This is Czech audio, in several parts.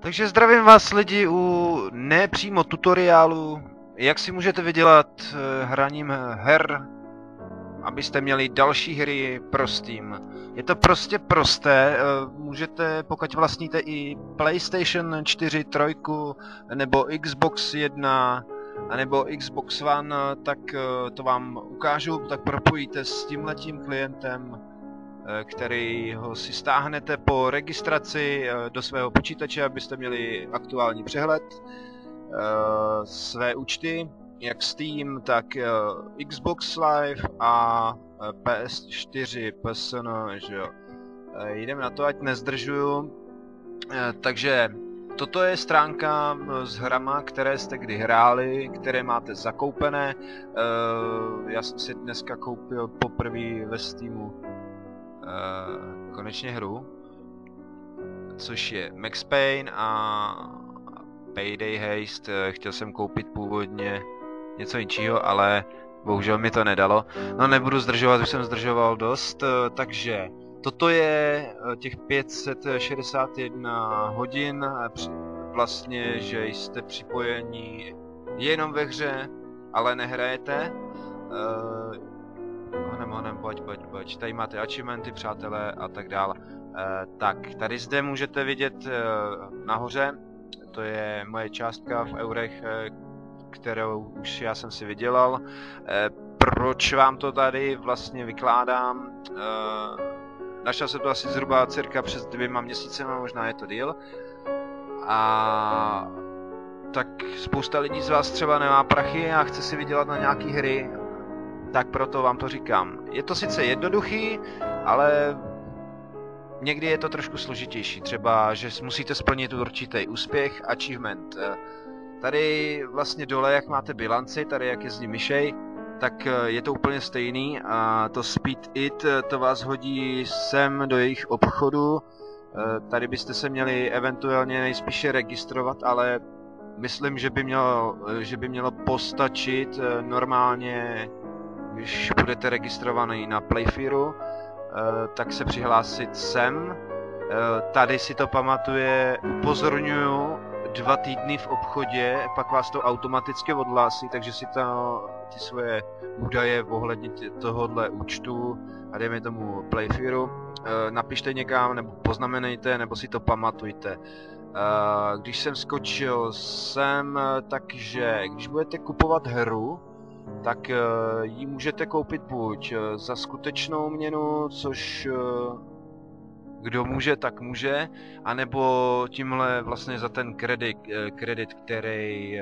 Takže zdravím vás lidi u nepřímo tutoriálu, jak si můžete vydělat eh, hraním her, abyste měli další hry pro Steam. Je to prostě prosté, eh, můžete, pokud vlastníte i PlayStation 4, 3, nebo Xbox 1, nebo Xbox One, tak eh, to vám ukážu, tak propojíte s tímhletím klientem který ho si stáhnete po registraci eh, do svého počítače, abyste měli aktuální přehled eh, své účty, jak Steam, tak Xbox Live a PS4, PSN, že jo. Jdeme na to, ať nezdržuju. Takže toto je stránka s hrama, které jste kdy hráli, které máte zakoupené. Já jsem si dneska koupil poprvé ve Steamu uh, konečně hru, což je Max Payne a Payday Haste. Chtěl jsem koupit původně něco jiného, ale bohužel mi to nedalo. No nebudu zdržovat, už jsem zdržoval dost, eh, takže toto je eh, těch 561 hodin, vlastně, že jste připojeni jenom ve hře, ale nehrajete honem, pojď, pojď, pojď. Tady máte achievementy, přátelé a tak dále. E, tak, tady zde můžete vidět e, nahoře, to je moje částka v eurech, e, kterou už já jsem si vydělal. E, proč vám to tady vlastně vykládám? E, našel jsem to asi zhruba cirka přes dvěma měsíce, možná je to díl. A tak spousta lidí z vás třeba nemá prachy a chce si vydělat na nějaký hry tak proto vám to říkám. Je to sice jednoduchý, ale někdy je to trošku složitější. Třeba, že musíte splnit určitý úspěch, achievement. Tady vlastně dole, jak máte bilanci, tady jak je z ní myšej, tak je to úplně stejný a to Speed It, to vás hodí sem do jejich obchodu. Tady byste se měli eventuálně nejspíše registrovat, ale myslím, že by mělo, že by mělo postačit normálně když budete registrovaný na Playfiru, eh, tak se přihlásit sem. Eh, tady si to pamatuje, upozorňuju, dva týdny v obchodě, pak vás to automaticky odhlásí, takže si to, ty svoje údaje ohledně tohohle účtu a dejme tomu Playfiru, eh, napište někam, nebo poznamenejte, nebo si to pamatujte. Když jsem skočil sem, takže když budete kupovat hru, tak eh, ji můžete koupit buď eh, za skutečnou měnu, což eh, kdo může, tak může, anebo tímhle vlastně za ten kredit, kredit, který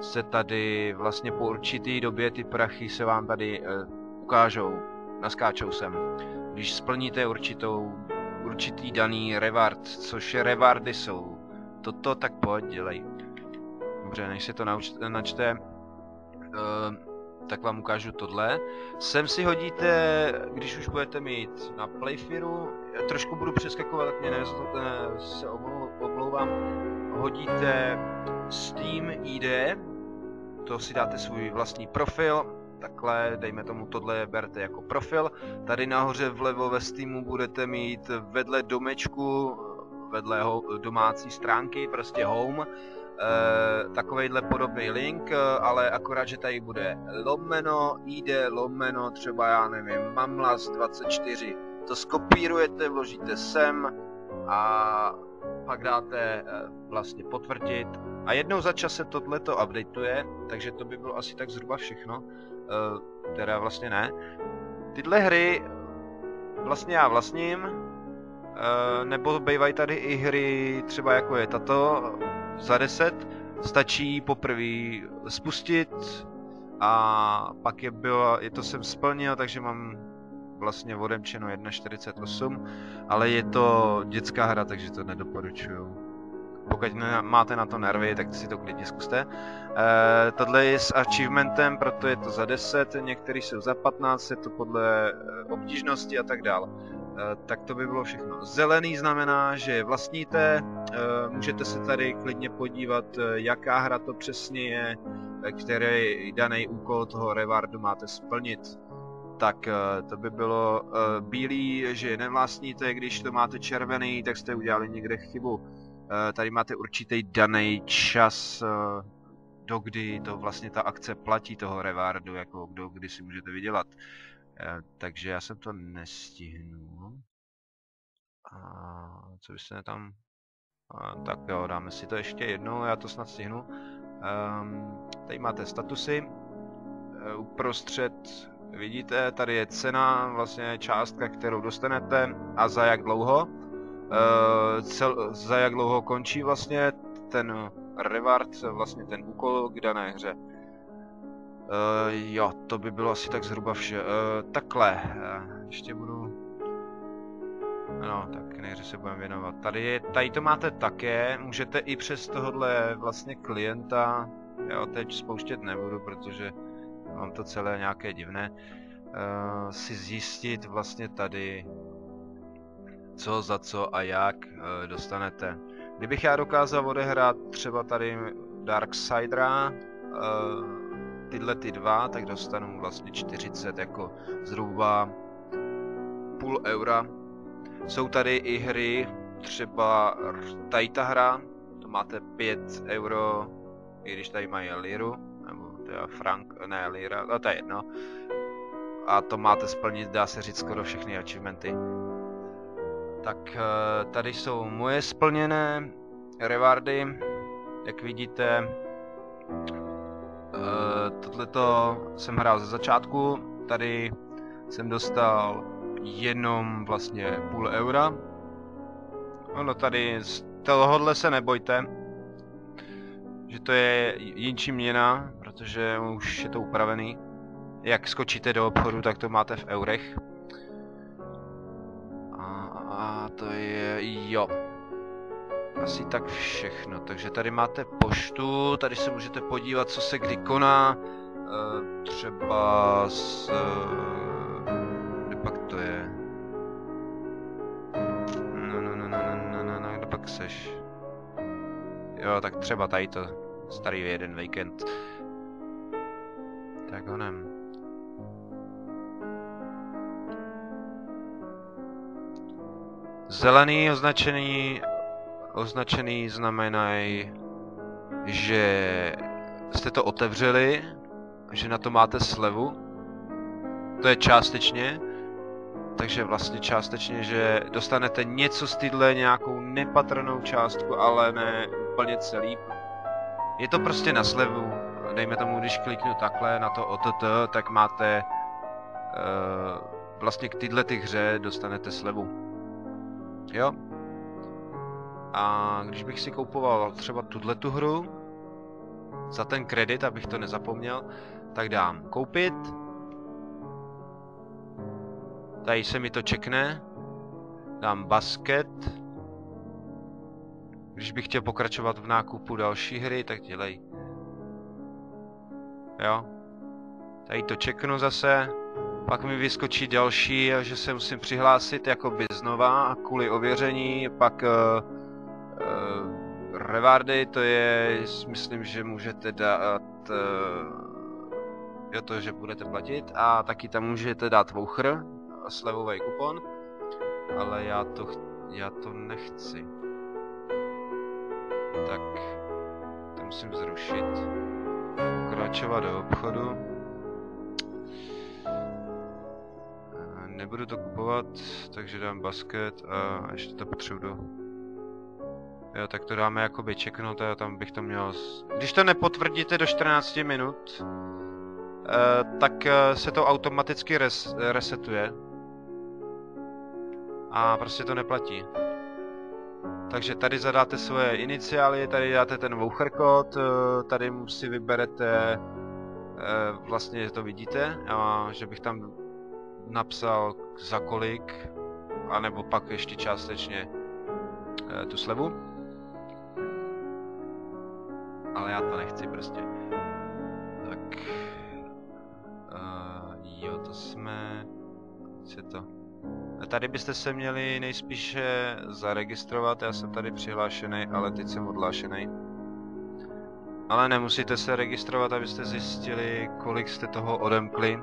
se tady vlastně po určitý době ty prachy se vám tady ukážou, naskáčou sem. Když splníte určitou, určitý daný reward, což rewardy jsou. Toto tak pojď, dělej. Dobře, než se to načte. Uh, tak vám ukážu tohle. Sem si hodíte, když už budete mít na Playfiru, trošku budu přeskakovat, tak mě ne, se omlouvám, hodíte Steam ID, to si dáte svůj vlastní profil, takhle, dejme tomu tohle berte jako profil. Tady nahoře vlevo ve Steamu budete mít vedle domečku, vedle domácí stránky, prostě home, e, takovejhle podobný link, eh, ale akorát, že tady bude lomeno, ID lomeno, třeba já nevím, mamlas24. To skopírujete, vložíte sem a pak dáte e, vlastně potvrdit. A jednou za čas se tohleto updateuje, takže to by bylo asi tak zhruba všechno. Teda vlastně ne. Tyhle hry vlastně já vlastním, nebo bývají tady i hry třeba jako je tato, za 10 stačí poprvé spustit a pak je bylo, je to jsem splnil, takže mám vlastně odemčeno 1.48, ale je to dětská hra, takže to nedoporučuju. Pokud ne, máte na to nervy, tak si to klidně zkuste. E, tohle je s achievementem, proto je to za 10, některý jsou za 15, je to podle eh, obtížnosti a tak dále. Eh, tak to by bylo všechno. Zelený znamená, že vlastníte, eh, můžete se tady klidně podívat, eh, jaká hra to přesně je, který daný úkol toho rewardu máte splnit. Tak to by bylo bílý, že nevlastníte, když to máte červený, tak jste udělali někde chybu. Tady máte určitý daný čas, eh, do kdy to vlastně ta akce platí toho rewardu, jako kdo kdy si můžete vydělat. Eh, takže já jsem to nestihnul. A co by se tam... A, tak jo, dáme si to ještě jednou, já to snad stihnu. Um, tady máte statusy. Uprostřed vidíte, tady je cena, vlastně částka, kterou dostanete a za jak dlouho. Uh, cel, za jak dlouho končí vlastně ten reward, vlastně ten úkol k dané hře. Uh, jo, to by bylo asi tak zhruba vše. Uh, takhle, uh, ještě budu... No, tak nejře se budeme věnovat. Tady, je, tady to máte také, můžete i přes tohohle vlastně klienta, jo, teď spouštět nebudu, protože mám to celé nějaké divné, uh, si zjistit vlastně tady co za co a jak uh, dostanete. Kdybych já dokázal odehrát třeba tady Darksidera, uh, tyhle ty dva, tak dostanu vlastně 40 jako zhruba půl eura. Jsou tady i hry, třeba tady ta hra, to máte 5 euro, i když tady mají liru, nebo teda frank, ne lira, no to je jedno. A to máte splnit, dá se říct, skoro všechny achievementy. Tak eh, tady jsou moje splněné rewardy, jak vidíte. Tohleto jsem hrál ze začátku, tady jsem dostal jenom vlastně půl eura. Ono tady z tohohle se nebojte, že to je jinčí měna, protože už je to upravený. Jak skočíte do obchodu, tak to máte v eurech to je, jo. Asi tak všechno, takže tady máte poštu, tady se můžete podívat, co se kdy koná. E, třeba s... E, kde pak to je? No, no, no, no, no, no, no, no, kde pak seš? Jo, tak třeba tady to, starý jeden weekend. Tak honem. Zelený označený, označený znamenají, že jste to otevřeli, že na to máte slevu. To je částečně, takže vlastně částečně, že dostanete něco z týdle, nějakou nepatrnou částku, ale ne úplně celý. Je to prostě na slevu. Dejme tomu, když kliknu takhle na to OTT, tak máte uh, vlastně k tyhle ty hře dostanete slevu. Jo? A když bych si koupoval třeba tuhle tu hru, za ten kredit, abych to nezapomněl, tak dám koupit. Tady se mi to čekne. Dám basket. Když bych chtěl pokračovat v nákupu další hry, tak dělej. Jo. Tady to čeknu zase. Pak mi vyskočí další, že se musím přihlásit jakoby znova a kvůli ověření, pak uh, uh, rewardy, to je, myslím, že můžete dát uh, to, že budete platit a taky tam můžete dát voucher, slevový kupon, ale já to, já to nechci. Tak, to musím zrušit. Pokračovat do obchodu. nebudu to kupovat, takže dám basket a ještě to potřebuji Jo, tak to dáme jakoby checknout a tam bych to měl... Když to nepotvrdíte do 14 minut, eh, tak eh, se to automaticky res, resetuje. A prostě to neplatí. Takže tady zadáte svoje iniciály, tady dáte ten voucher kód, eh, tady si vyberete, vlastně to vidíte, a že bych tam napsal za kolik, anebo pak ještě částečně e, tu slevu. To nechci prostě. Tak. Uh, jo, to jsme... Co to? Tady byste se měli nejspíše zaregistrovat, já jsem tady přihlášený, ale teď jsem odhlášený. Ale nemusíte se registrovat, abyste zjistili, kolik jste toho odemkli.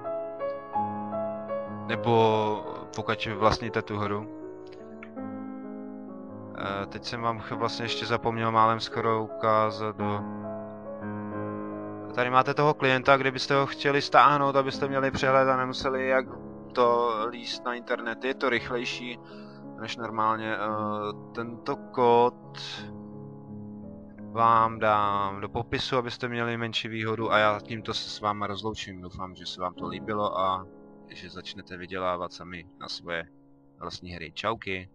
Nebo pokud vlastníte tu hru. Teď jsem vám vlastně ještě zapomněl málem skoro ukázat do... Tady máte toho klienta, kdybyste ho chtěli stáhnout, abyste měli přehled a nemuseli jak to líst na internet. Je to rychlejší než normálně. Eh, Tento kód vám dám do popisu, abyste měli menší výhodu a já tímto se s váma rozloučím. Doufám, že se vám to líbilo a že začnete vydělávat sami na svoje vlastní hry. Čauky.